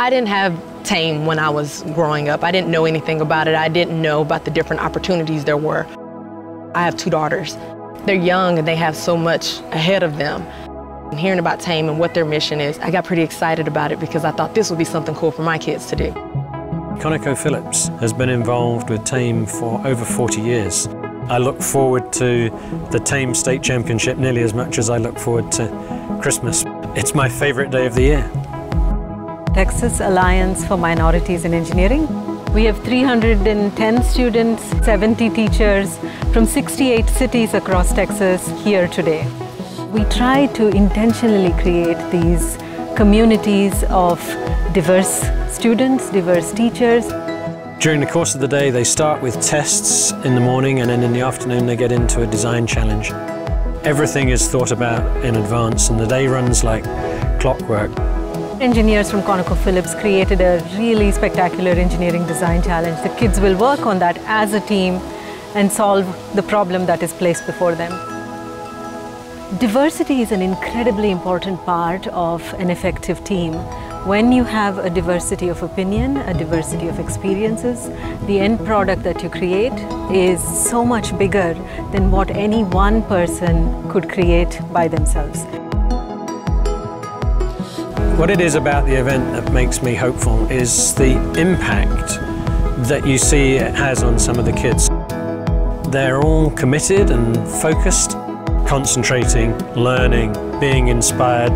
I didn't have TAME when I was growing up. I didn't know anything about it. I didn't know about the different opportunities there were. I have two daughters. They're young and they have so much ahead of them. And hearing about TAME and what their mission is, I got pretty excited about it because I thought this would be something cool for my kids to do. ConocoPhillips has been involved with TAME for over 40 years. I look forward to the TAME State Championship nearly as much as I look forward to Christmas. It's my favorite day of the year. Texas Alliance for Minorities in Engineering. We have 310 students, 70 teachers from 68 cities across Texas here today. We try to intentionally create these communities of diverse students, diverse teachers. During the course of the day, they start with tests in the morning and then in the afternoon they get into a design challenge. Everything is thought about in advance and the day runs like clockwork. Engineers from ConocoPhillips created a really spectacular engineering design challenge. The kids will work on that as a team and solve the problem that is placed before them. Diversity is an incredibly important part of an effective team. When you have a diversity of opinion, a diversity of experiences, the end product that you create is so much bigger than what any one person could create by themselves. What it is about the event that makes me hopeful is the impact that you see it has on some of the kids. They're all committed and focused, concentrating, learning, being inspired.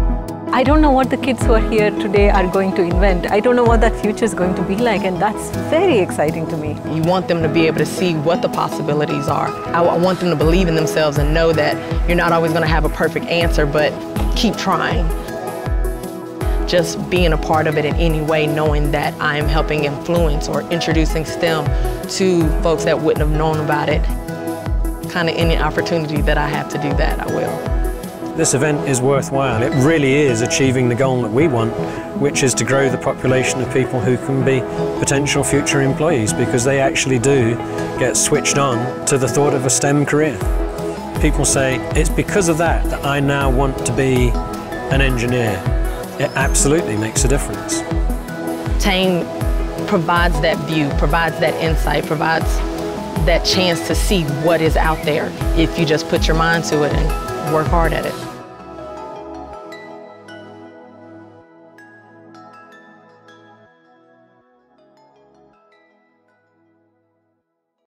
I don't know what the kids who are here today are going to invent. I don't know what that future is going to be like, and that's very exciting to me. You want them to be able to see what the possibilities are. I, I want them to believe in themselves and know that you're not always going to have a perfect answer, but keep trying just being a part of it in any way, knowing that I'm helping influence or introducing STEM to folks that wouldn't have known about it. Kind of any opportunity that I have to do that, I will. This event is worthwhile. It really is achieving the goal that we want, which is to grow the population of people who can be potential future employees because they actually do get switched on to the thought of a STEM career. People say, it's because of that that I now want to be an engineer it absolutely makes a difference. TAME provides that view, provides that insight, provides that chance to see what is out there if you just put your mind to it and work hard at it.